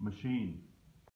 machine.